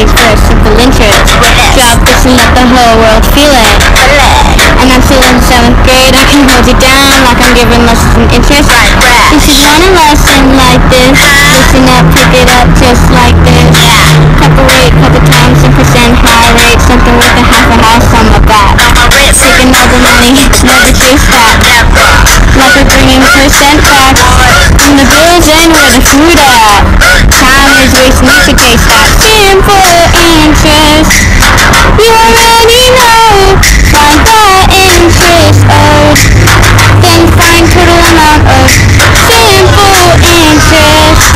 interest. Drop this and let the whole world feel it. And I'm still in seventh grade. I can hold you down like I'm giving lessons in interest. You should learn a lesson like this. Listen up, pick it up just like this. Couple rate, couple times, and percent high rate. Something with a half a house on my back. Taking all the money, never chase that. Like we're bringing percent back. You should taste that. Simple interest. You already know. Find the interest of. Then find total amount of simple interest.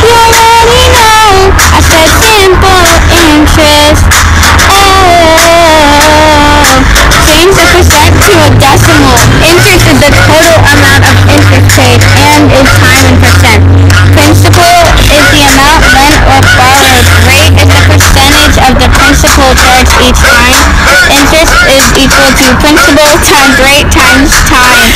You already know. I said simple interest. Oh. Change the percent to a decimal. Interest is the total amount principal charged each time. Interest is equal to principal times rate times time.